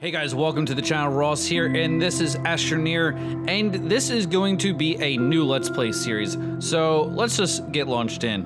Hey guys, welcome to the channel. Ross here, and this is Astroneer, and this is going to be a new Let's Play series. So let's just get launched in.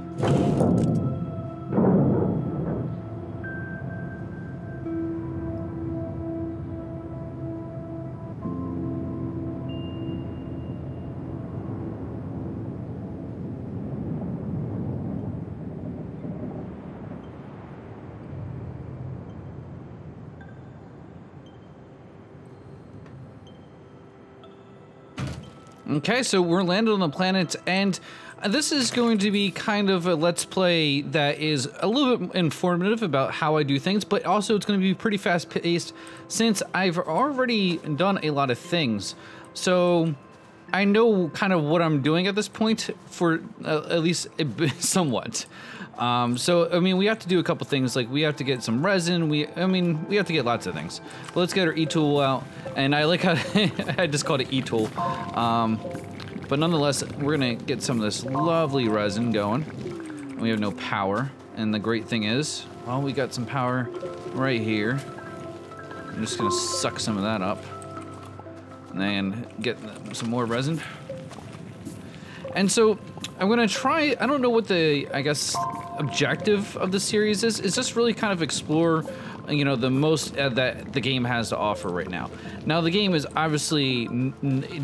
Okay, so we're landed on the planet, and this is going to be kind of a let's play that is a little bit informative about how I do things, but also it's going to be pretty fast paced since I've already done a lot of things. So I know kind of what I'm doing at this point for uh, at least somewhat. Um, so I mean, we have to do a couple things. Like we have to get some resin. We, I mean, we have to get lots of things. But let's get our e-tool out. And I like how I just called it e-tool. Um, but nonetheless, we're gonna get some of this lovely resin going. We have no power, and the great thing is, well, we got some power right here. I'm just gonna suck some of that up, and then get some more resin. And so I'm gonna try, I don't know what the, I guess, objective of the series is. Is just really kind of explore, you know, the most uh, that the game has to offer right now. Now the game is obviously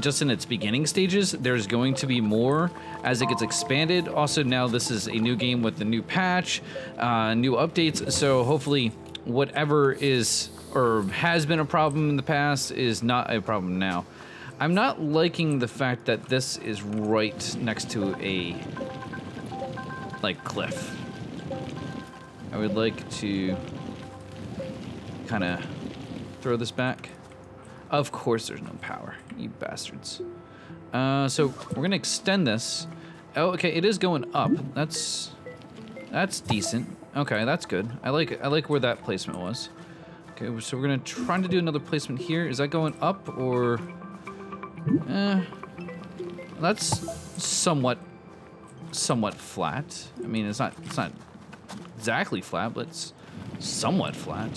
just in its beginning stages. There's going to be more as it gets expanded. Also now this is a new game with the new patch, uh, new updates. So hopefully whatever is or has been a problem in the past is not a problem now. I'm not liking the fact that this is right next to a like cliff. I would like to kind of throw this back. Of course there's no power, you bastards. Uh, so we're gonna extend this. Oh, okay, it is going up. That's that's decent. Okay, that's good. I like it. I like where that placement was. Okay, so we're gonna try to do another placement here. Is that going up or? Eh, that's somewhat, somewhat flat. I mean, it's not, it's not exactly flat, but it's somewhat flat.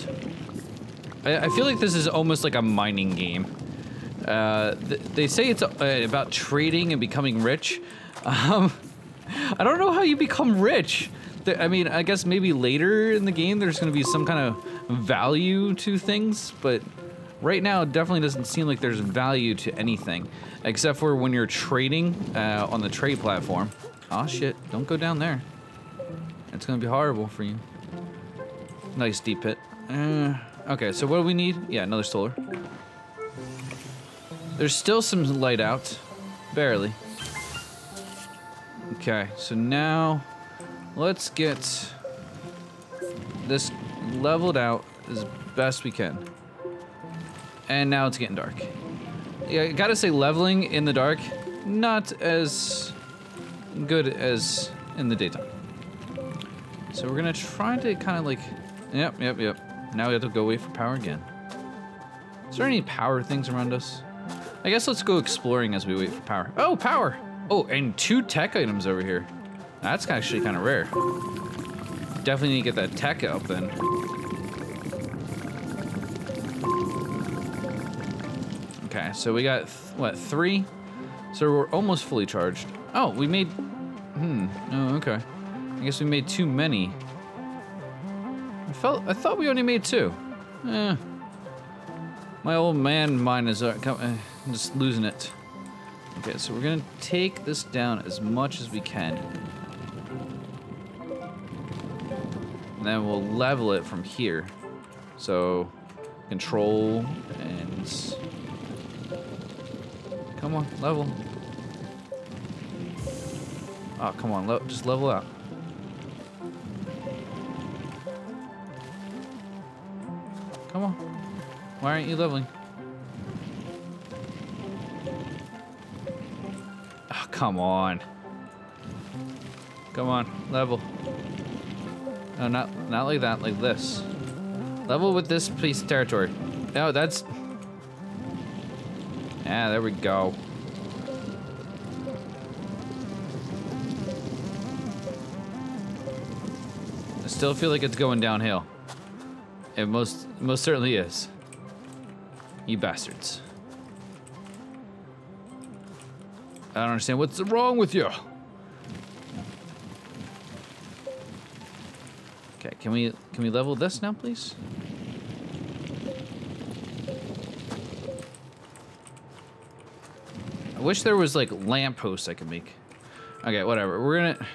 I, I feel like this is almost like a mining game. Uh, th they say it's uh, about trading and becoming rich. Um, I don't know how you become rich. I mean, I guess maybe later in the game there's going to be some kind of value to things, but Right now, it definitely doesn't seem like there's value to anything, except for when you're trading uh, on the trade platform. Oh shit, don't go down there. It's gonna be horrible for you. Nice deep pit. Uh, okay, so what do we need? Yeah, another solar. There's still some light out. Barely. Okay, so now let's get this leveled out as best we can. And now it's getting dark. Yeah, I gotta say, leveling in the dark, not as good as in the daytime. So we're gonna try to kind of like, yep, yep, yep. Now we have to go wait for power again. Is there any power things around us? I guess let's go exploring as we wait for power. Oh, power! Oh, and two tech items over here. That's actually kind of rare. Definitely need to get that tech up then. Okay, so we got, what, three? So we're almost fully charged. Oh, we made, hmm, oh, okay. I guess we made too many. I felt, I thought we only made two. Eh. My old man mind is uh, uh, just losing it. Okay, so we're gonna take this down as much as we can. And then we'll level it from here. So, control and Come on, level. Oh, come on, le just level out. Come on. Why aren't you leveling? Oh, come on. Come on, level. No, not not like that, like this. Level with this piece of territory. No, that's yeah, there we go. I still feel like it's going downhill. It most most certainly is. You bastards. I don't understand what's wrong with you. Okay, can we can we level this now, please? I wish there was like lampposts I could make. Okay, whatever. We're gonna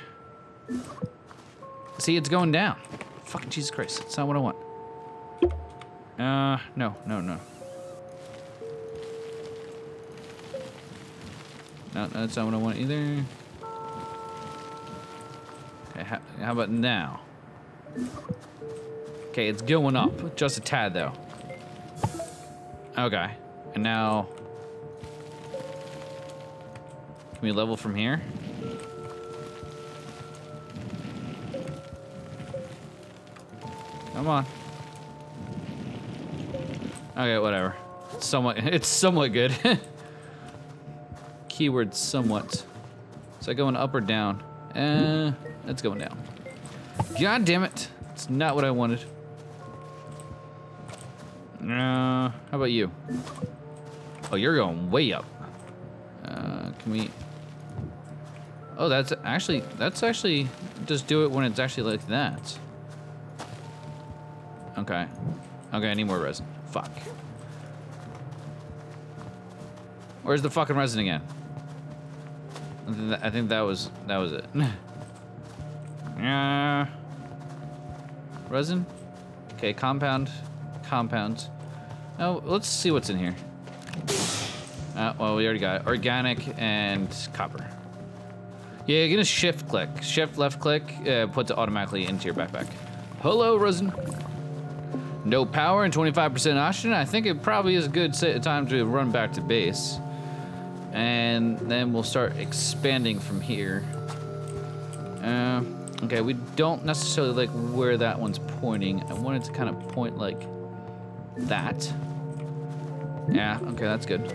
see it's going down. Fucking Jesus Christ! It's not what I want. Uh, no, no, no. No, that's not what I want either. Okay, how, how about now? Okay, it's going up. Just a tad, though. Okay. And now... Can we level from here? Come on. Okay, whatever. Somewhat, it's somewhat good. Keyword somewhat. Is that going up or down? Uh, it's going down. God damn it. It's not what I wanted. Uh, how about you? Oh, you're going way up. Uh, can we... Oh, that's actually, that's actually, just do it when it's actually like that. Okay. Okay, I need more resin. Fuck. Where's the fucking resin again? I think that was, that was it. Yeah. Resin? Okay, compound. Compound. Oh, let's see what's in here. Uh, well, we already got. Organic and copper. Yeah, you're gonna shift click. Shift left click uh, puts it automatically into your backpack. Hello, resin. No power and 25% oxygen. I think it probably is a good time to run back to base. And then we'll start expanding from here. Uh, Okay, we don't necessarily like where that one's pointing. I wanted to kind of point like that. Yeah, okay, that's good.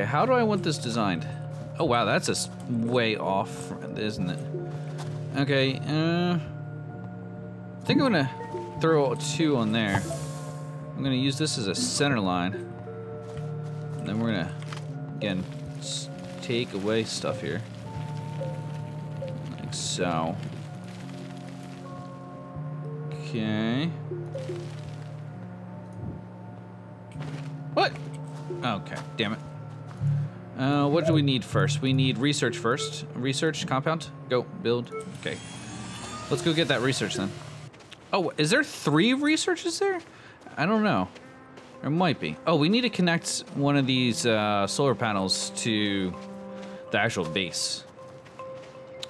Okay, how do I want this designed? Oh wow, that's a way off, isn't it? Okay, uh, I think I'm gonna throw two on there. I'm gonna use this as a center line. And then we're gonna again, take away stuff here. Like so. Okay. What? Okay, damn it. Uh, what do we need first? We need research first. Research, compound, go, build. Okay. Let's go get that research then. Oh, is there three researches there? I don't know. There might be. Oh, we need to connect one of these uh, solar panels to the actual base.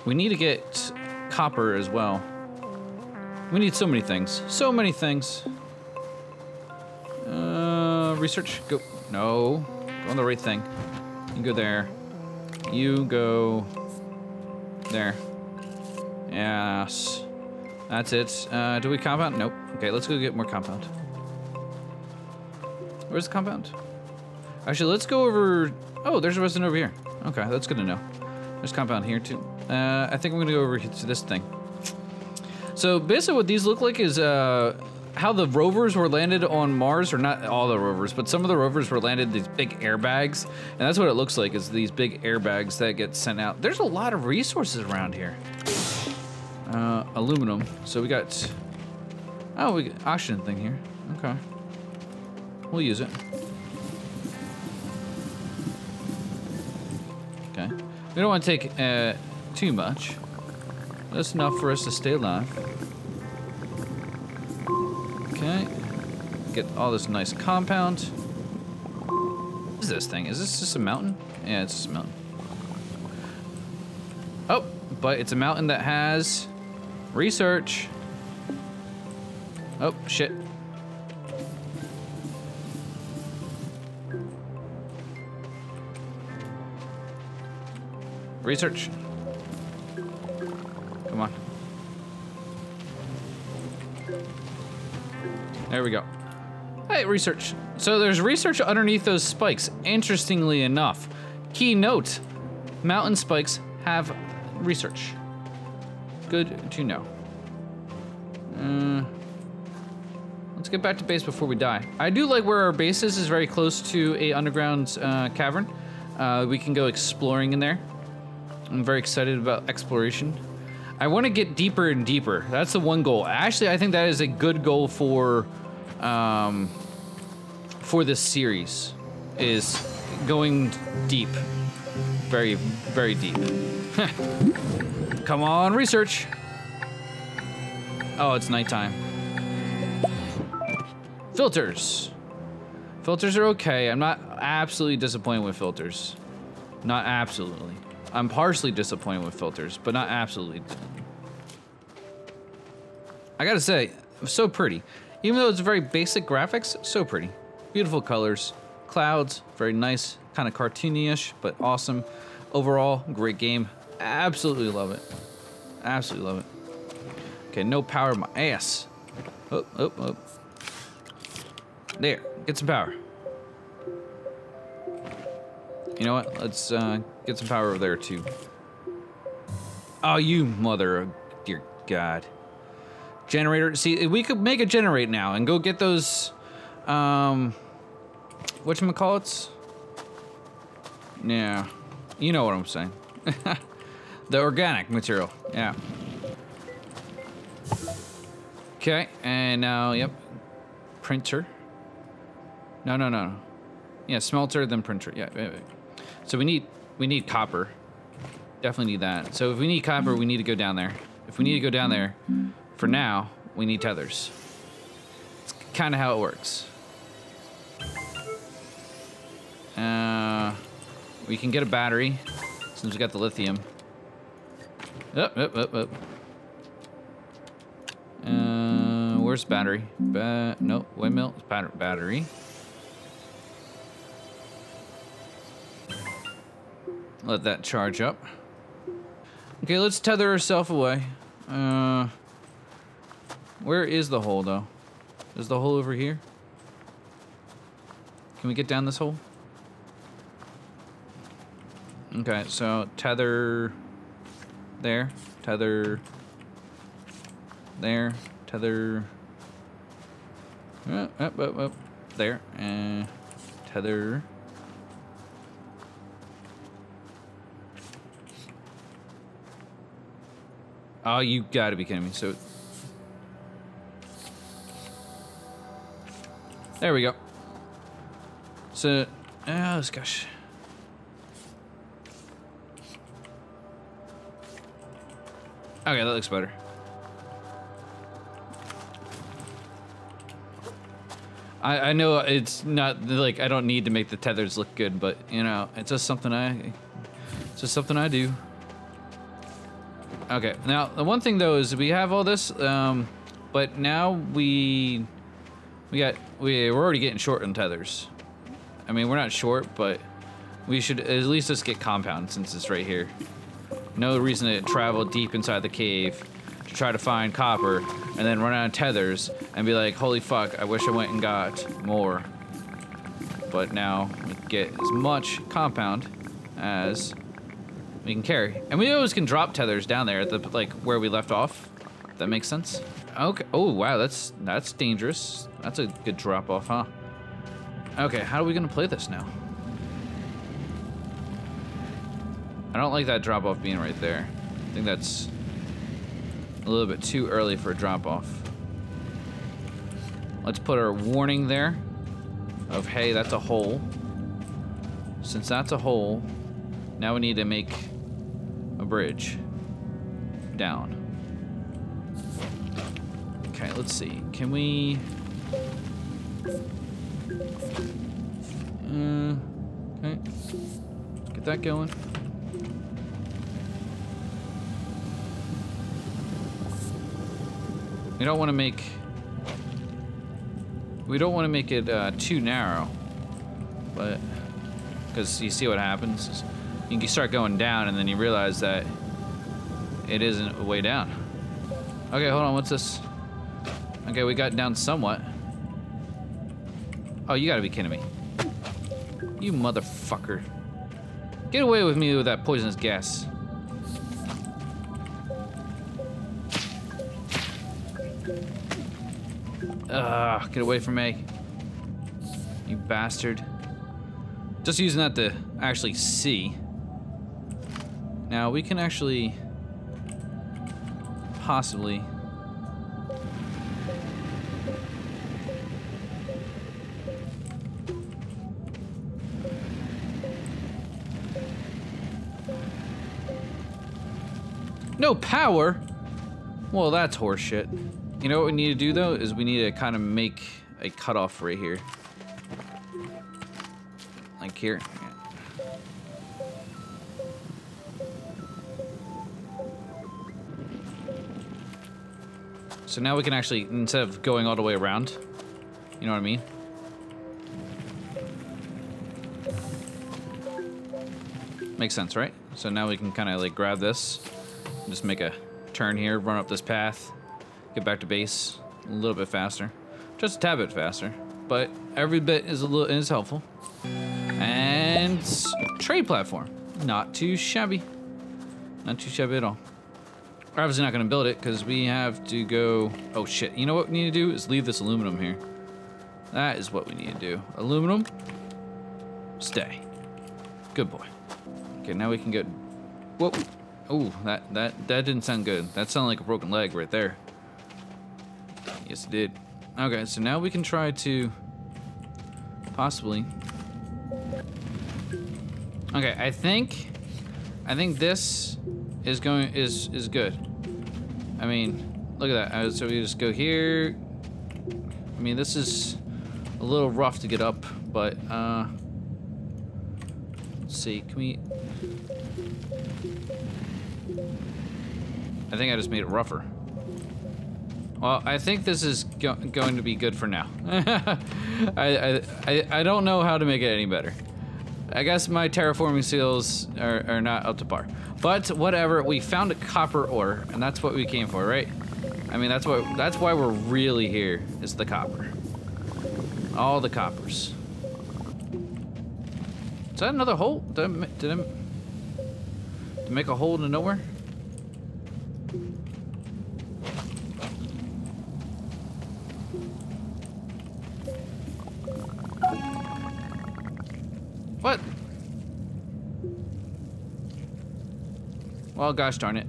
We need to get copper as well. We need so many things. So many things. Uh, research. Go. No. Go on the right thing. You go there. You go there. Yes. That's it. Uh, do we compound? Nope. Okay, let's go get more compound. Where's the compound? Actually, let's go over... Oh, there's a resident over here. Okay, that's good to know. There's compound here, too. Uh, I think I'm going to go over to this thing. So, basically what these look like is uh, how the rovers were landed on Mars, or not all the rovers, but some of the rovers were landed these big airbags. And that's what it looks like, is these big airbags that get sent out. There's a lot of resources around here. Uh, aluminum. So we got... Oh, we got oxygen thing here. Okay. We'll use it. Okay. We don't want to take uh, too much. That's enough for us to stay alive. Get all this nice compound. What is this thing? Is this just a mountain? Yeah, it's just a mountain. Oh, but it's a mountain that has research. Oh, shit. Research. Come on. There we go. Research. So there's research underneath those spikes. Interestingly enough, key note, mountain spikes have research. Good to know. Uh, let's get back to base before we die. I do like where our base is. is very close to a underground uh, cavern. Uh, we can go exploring in there. I'm very excited about exploration. I want to get deeper and deeper. That's the one goal. Actually, I think that is a good goal for um, for this series is going deep. Very, very deep. Come on, research. Oh, it's nighttime. Filters. Filters are okay. I'm not absolutely disappointed with filters. Not absolutely. I'm partially disappointed with filters, but not absolutely. I gotta say, so pretty. Even though it's very basic graphics, so pretty. Beautiful colors, clouds, very nice, kind of cartoony-ish, but awesome. Overall, great game. Absolutely love it. Absolutely love it. Okay, no power my ass. Oh, oh, oh. There, get some power. You know what? Let's uh, get some power over there too. Oh, you mother of dear God. Generator. See, we could make a generate now and go get those. Um, whatchamacallits? Yeah, you know what I'm saying. the organic material. Yeah. Okay, and now, yep, printer. No, no, no. Yeah, smelter, then printer. Yeah, wait, wait. So we need we need copper. Definitely need that. So if we need copper, we need to go down there. If we need to go down there, for now, we need tethers. It's kind of how it works. Uh, we can get a battery since we got the lithium. Up, up, up, up. Uh, where's battery? Ba no, windmill. Bat battery. Let that charge up. Okay, let's tether ourselves away. Uh, where is the hole, though? Is the hole over here? Can we get down this hole? Okay, so tether there, tether there, tether uh, up, up, up, up, there, and tether Oh, you gotta be kidding me. So. There we go. So. Oh, gosh. Okay, that looks better. I, I know it's not like I don't need to make the tethers look good, but you know, it's just something I it's just something I do. Okay, now the one thing though is we have all this, um, but now we we got we we're already getting short on tethers. I mean, we're not short, but we should at least just get compound since it's right here. No reason to travel deep inside the cave to try to find copper and then run out of tethers and be like, holy fuck, I wish I went and got more. But now we get as much compound as we can carry. And we always can drop tethers down there at the like where we left off. That makes sense. Okay. Oh wow, that's that's dangerous. That's a good drop off, huh? Okay, how are we gonna play this now? I don't like that drop off being right there. I think that's a little bit too early for a drop off. Let's put our warning there of hey, that's a hole. Since that's a hole, now we need to make a bridge down. Okay, let's see. Can we... Uh, okay. Get that going. We don't want to make... We don't want to make it uh, too narrow. But... Because you see what happens? you start going down and then you realize that it isn't way down. Okay, hold on, what's this? Okay, we got down somewhat. Oh, you gotta be kidding me. You motherfucker. Get away with me with that poisonous gas. Ugh, get away from me. You bastard. Just using that to actually see. Now we can actually possibly No power? Well, that's horseshit. You know what we need to do though is we need to kind of make a cutoff right here. Like here. So now we can actually, instead of going all the way around, you know what I mean? Makes sense, right? So now we can kind of like grab this, just make a turn here, run up this path, get back to base a little bit faster. Just a tad bit faster, but every bit is a little is helpful. And trade platform, not too shabby. Not too shabby at all. We're obviously not gonna build it because we have to go, oh shit. You know what we need to do is leave this aluminum here. That is what we need to do. Aluminum, stay. Good boy. Okay, now we can get, whoa. Oh, that, that, that didn't sound good. That sounded like a broken leg right there. Yes, it did. Okay, so now we can try to possibly. Okay, I think, I think this is going is is good. I mean, look at that. Uh, so we just go here. I mean, this is a little rough to get up, but uh, let's see. Can we? I think I just made it rougher. Well, I think this is go going to be good for now. I, I, I don't know how to make it any better. I guess my terraforming skills are, are not up to par. But whatever, we found a copper ore, and that's what we came for, right? I mean, that's what that's why we're really here, is the copper. All the coppers. Is that another hole? Did I, did I, did I make a hole into nowhere? Well, gosh darn it.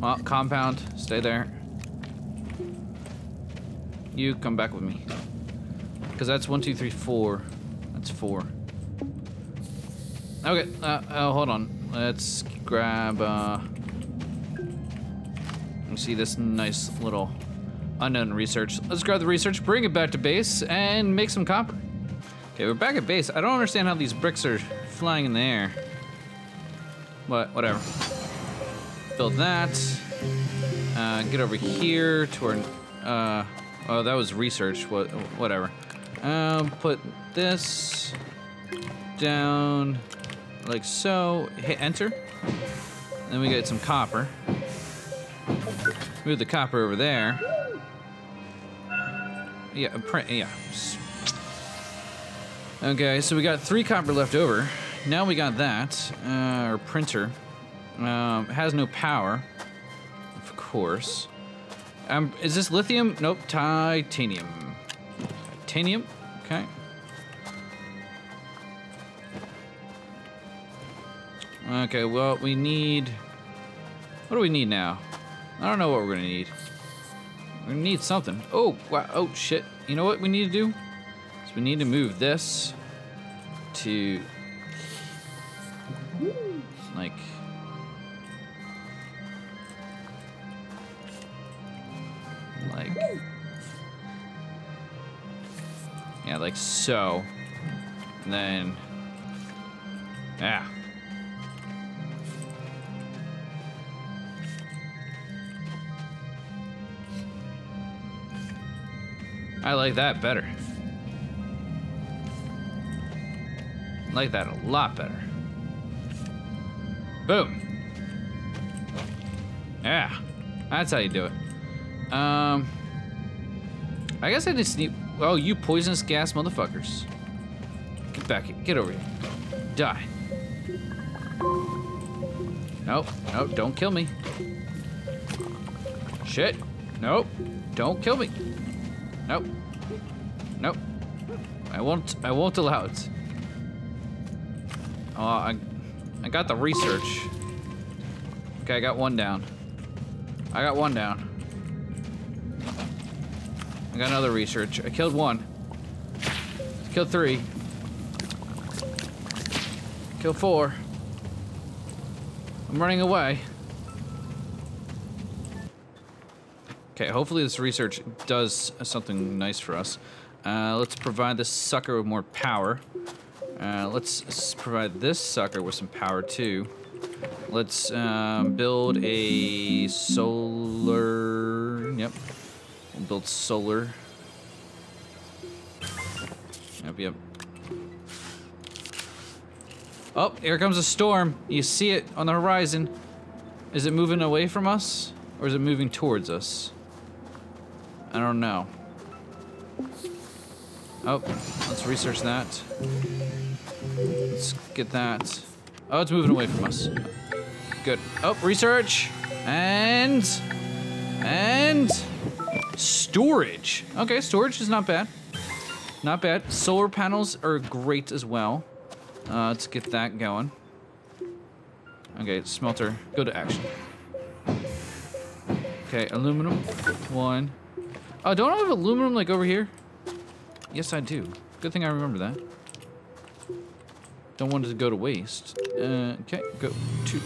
Well, compound, stay there. You come back with me. Because that's one, two, three, four. That's four. Okay, uh, uh, hold on. Let's grab, uh... You see this nice little unknown research. Let's grab the research, bring it back to base, and make some copper. Okay, we're back at base. I don't understand how these bricks are flying in the air. But whatever. Build that. Uh, get over here to our. Uh, oh, that was research. What? Whatever. Um, put this down like so. Hit enter. Then we get some copper. Move the copper over there. Yeah, print. Yeah. Okay, so we got three copper left over. Now we got that. Uh, our printer um, has no power, of course. Um, is this lithium? Nope, titanium. Titanium. Okay. Okay, well, we need... What do we need now? I don't know what we're gonna need. We're need something. Oh, wow, oh, shit. You know what we need to do? we need to move this to like like yeah like so. And then yeah. I like that better. Like that a lot better. Boom. Yeah, that's how you do it. Um, I guess I just need. Oh, you poisonous gas motherfuckers! Get back here. Get over here. Die. Nope. Nope. Don't kill me. Shit. Nope. Don't kill me. Nope. Nope. I won't. I won't allow it. Oh, I, I got the research. Okay, I got one down. I got one down. I got another research. I killed one. Killed three. Killed four. I'm running away. Okay, hopefully this research does something nice for us. Uh, let's provide this sucker with more power. Uh, let's provide this sucker with some power too. Let's um, build a solar. Yep. We'll build solar. Yep, yep. Oh, here comes a storm. You see it on the horizon. Is it moving away from us? Or is it moving towards us? I don't know. Oh, let's research that. Let's get that. Oh, it's moving away from us. Good. Oh, research. And... And... Storage. Okay, storage is not bad. Not bad. Solar panels are great as well. Uh, let's get that going. Okay, smelter. Go to action. Okay, aluminum. One. Oh, don't I have aluminum like over here? Yes, I do. Good thing I remember that. Don't want it to go to waste. Uh, okay, go two.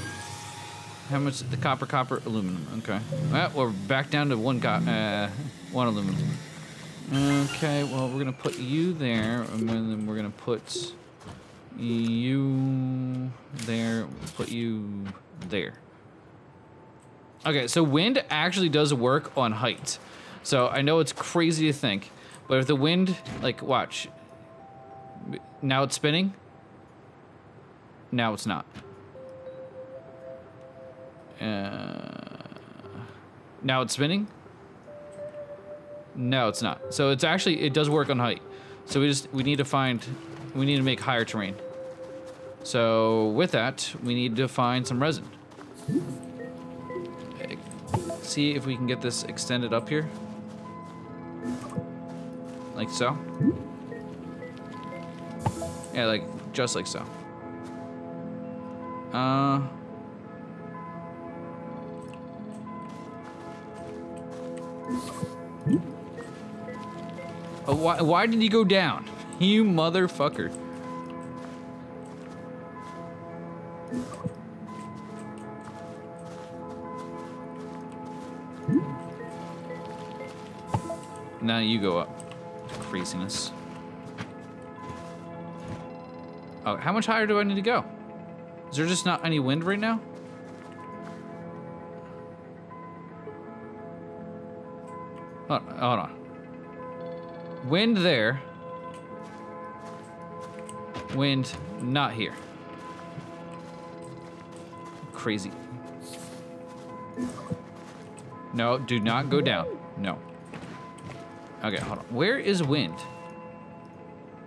How much? The copper, copper, aluminum. Okay. Well, we're back down to one co uh, one aluminum. Okay, well, we're gonna put you there, and then we're gonna put you there, put you there. Okay, so wind actually does work on height. So I know it's crazy to think, but if the wind, like, watch. Now it's spinning. Now it's not. Uh, now it's spinning. No, it's not. So it's actually, it does work on height. So we just, we need to find, we need to make higher terrain. So with that, we need to find some resin. See if we can get this extended up here. Like so. Yeah, like, just like so. Uh... Oh, why, why did you go down? You motherfucker. Now you go up. Craziness. Oh, how much higher do I need to go? Is there just not any wind right now? Hold on. Hold on. Wind there. Wind not here. Crazy. No, do not go down. Okay, hold on. Where is wind?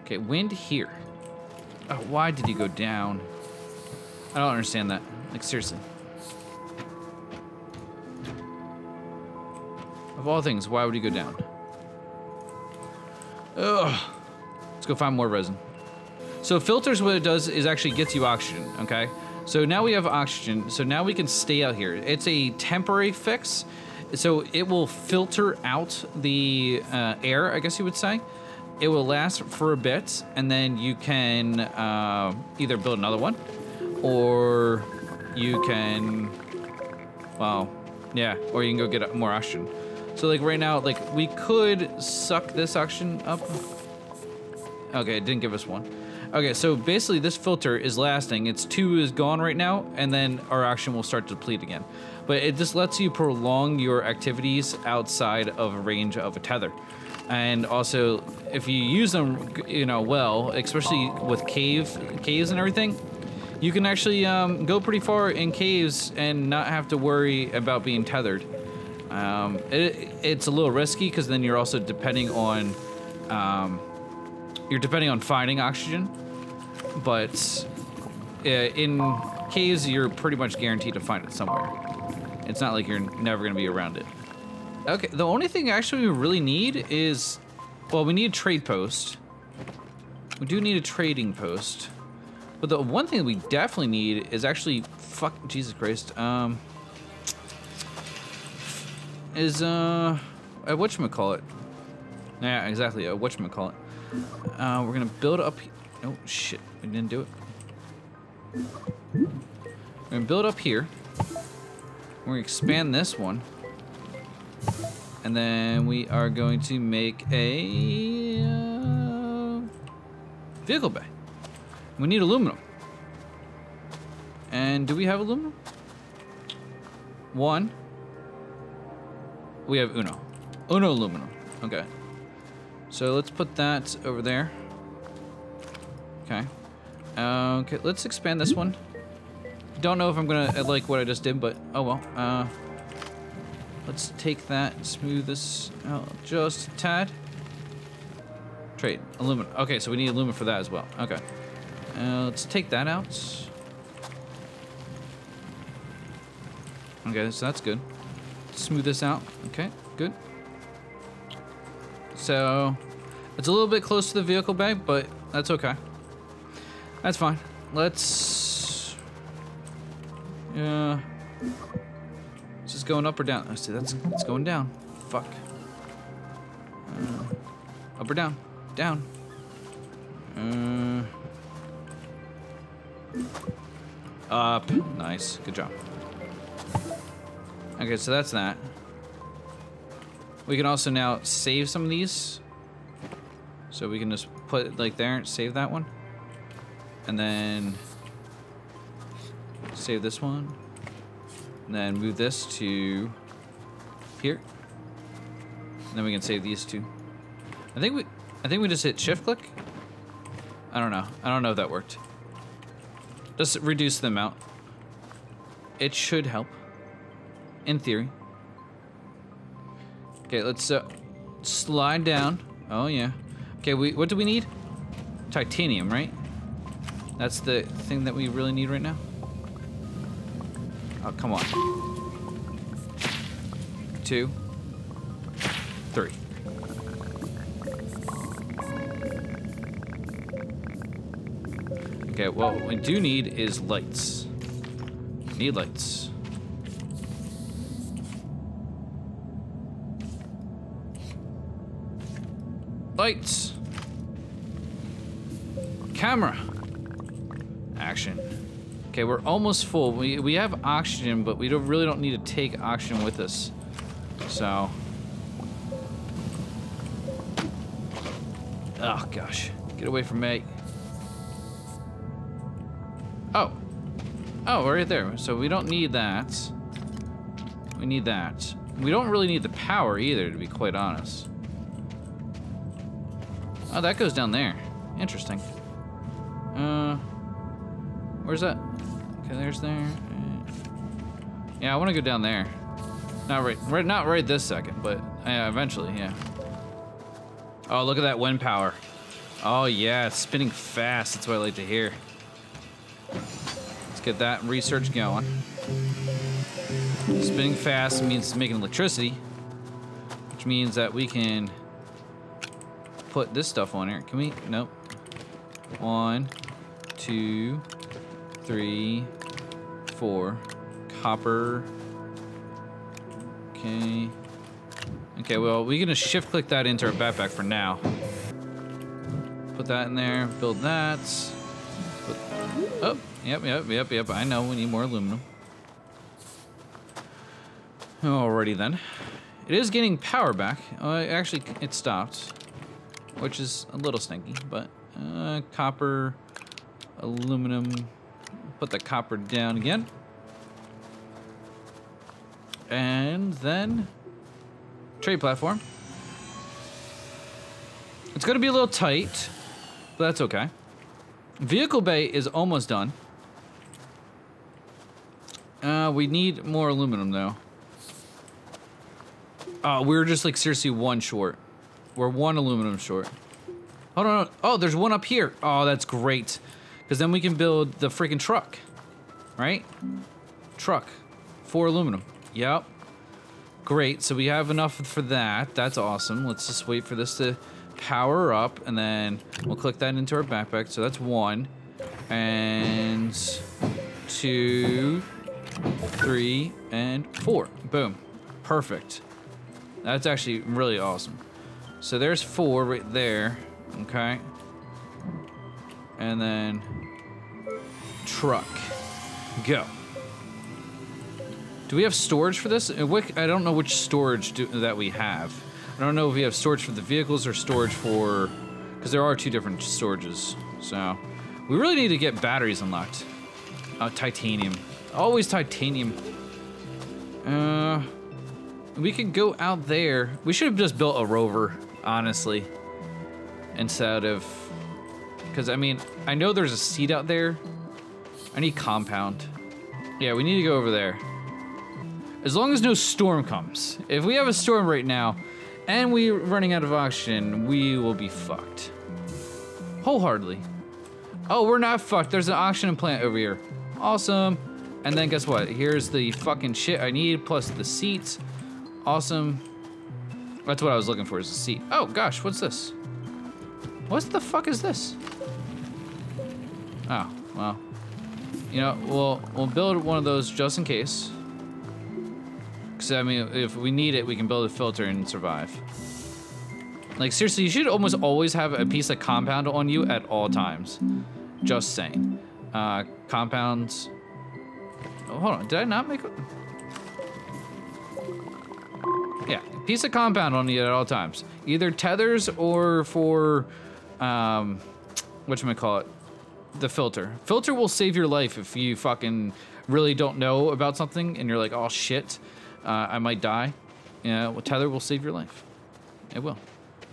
Okay, wind here. Oh, why did he go down? I don't understand that. Like, seriously. Of all things, why would he go down? Ugh. Let's go find more resin. So filters, what it does is actually gets you oxygen, okay? So now we have oxygen, so now we can stay out here. It's a temporary fix, so it will filter out the uh, air, I guess you would say. It will last for a bit, and then you can uh, either build another one, or you can, well, yeah, or you can go get more oxygen. So like right now, like we could suck this oxygen up. Okay, it didn't give us one. Okay, so basically this filter is lasting. Its two is gone right now, and then our oxygen will start to deplete again. But it just lets you prolong your activities outside of range of a tether. And also, if you use them, you know, well, especially with cave caves and everything, you can actually um, go pretty far in caves and not have to worry about being tethered. Um, it, it's a little risky because then you're also depending on um, you're depending on finding oxygen, but uh, in caves you're pretty much guaranteed to find it somewhere. It's not like you're never going to be around it. Okay, the only thing actually we really need is, well, we need a trade post. We do need a trading post. But the one thing we definitely need is actually, fuck, Jesus Christ, um, is, uh, a whatchamacallit. Yeah, exactly, a whatchamacallit. Uh, we're gonna build up, oh shit, we didn't do it. We're gonna build up here. We're gonna expand this one. And then we are going to make a uh, vehicle bay. We need aluminum. And do we have aluminum? One. We have Uno. Uno aluminum. Okay. So let's put that over there. Okay. Okay, let's expand this one. Don't know if I'm gonna uh, like what I just did, but oh well. Uh, let's take that, smooth this out just a tad. Trade aluminum. Okay, so we need aluminum for that as well. Okay. Uh, let's take that out. Okay, so that's good. Smooth this out. Okay, good. So, it's a little bit close to the vehicle bay, but that's okay. That's fine. Let's... Yeah. Is this going up or down? I see, that's it's going down. Fuck. Uh, up or down? Down. Uh, up. Nice. Good job. Okay, so that's that. We can also now save some of these. So we can just put it like there, and save that one. And then save this one. And then move this to here. And then we can save these two. I think we I think we just hit shift click. I don't know. I don't know if that worked. Just reduce the amount. It should help. In theory. Okay, let's uh, slide down. Oh yeah. Okay, we what do we need? Titanium, right? That's the thing that we really need right now. Oh, come on. Two. Three. Okay, well, what we do need is lights. Need lights. Lights. Camera. Action. Okay, we're almost full. We, we have oxygen, but we don't really don't need to take oxygen with us. So. Oh, gosh. Get away from me. Oh. Oh, right there. So we don't need that. We need that. We don't really need the power either, to be quite honest. Oh, that goes down there. Interesting. Uh, where's that? Okay, there's there. Yeah, I want to go down there. Not right, right, not right this second, but yeah, eventually, yeah. Oh, look at that wind power. Oh yeah, it's spinning fast. That's what I like to hear. Let's get that research going. Spinning fast means making electricity, which means that we can put this stuff on here. Can we? Nope. One, two, three, four. Copper. Okay. Okay, well, we're gonna shift click that into our backpack for now. Put that in there, build that. Put, oh, yep, yep, yep, yep. I know we need more aluminum. Alrighty then. It is getting power back. Uh, actually, it stopped which is a little stinky, but uh, copper, aluminum, put the copper down again. And then trade platform. It's gonna be a little tight, but that's okay. Vehicle bay is almost done. Uh, we need more aluminum though. Oh, we're just like seriously one short. We're one aluminum short. Hold on. Oh, there's one up here. Oh, that's great. Because then we can build the freaking truck. Right? Truck. Four aluminum. Yep. Great, so we have enough for that. That's awesome. Let's just wait for this to power up, and then we'll click that into our backpack. So that's one, and two, three, and four. Boom. Perfect. That's actually really awesome. So there's four right there. Okay. And then truck. Go. Do we have storage for this? Uh, I don't know which storage do, that we have. I don't know if we have storage for the vehicles or storage for... Because there are two different storages. So, we really need to get batteries unlocked. Oh, titanium. Always titanium. Uh, we could go out there. We should have just built a rover, honestly. Instead of... Because, I mean, I know there's a seat out there. I need compound. Yeah, we need to go over there. As long as no storm comes. If we have a storm right now, and we're running out of oxygen, we will be fucked. Wholeheartedly. Oh, we're not fucked. There's an oxygen plant over here. Awesome. And then guess what? Here's the fucking shit I need, plus the seats. Awesome. That's what I was looking for, is a seat. Oh, gosh, what's this? What the fuck is this? Oh, well. You know, we'll, we'll build one of those just in case. Because, I mean, if we need it, we can build a filter and survive. Like, seriously, you should almost always have a piece of compound on you at all times. Just saying. Uh, compounds. Oh, hold on, did I not make? Yeah, piece of compound on you at all times. Either tethers or for, um, call it, The filter. Filter will save your life if you fucking really don't know about something and you're like, oh shit uh, I might die. Yeah, well, tether will save your life. It will.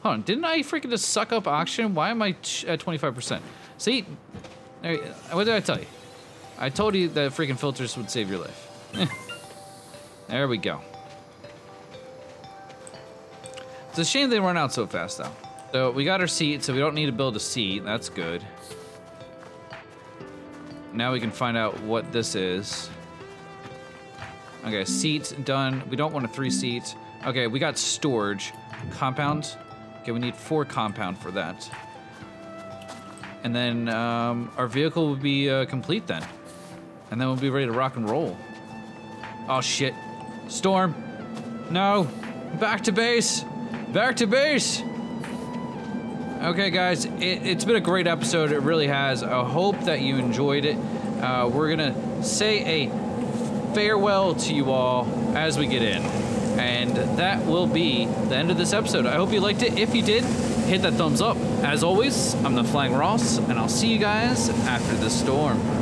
Hold on, didn't I freaking just suck up oxygen? Why am I at 25%? See, what did I tell you? I told you that freaking filters would save your life. there we go. It's a shame they run out so fast, though. So we got our seat, so we don't need to build a seat. That's good. Now we can find out what this is. Okay, seats done. We don't want a three seat. Okay, we got storage. Compound. Okay, we need four compound for that. And then um, our vehicle will be uh, complete then. And then we'll be ready to rock and roll. Oh shit. Storm. No. Back to base. Back to base. Okay, guys, it, has been a great episode. It really has. I hope that you enjoyed it. Uh, we're gonna say a farewell to you all as we get in. And that will be the end of this episode. I hope you liked it. If you did, hit that thumbs up. As always, I'm the Flying Ross, and I'll see you guys after the storm.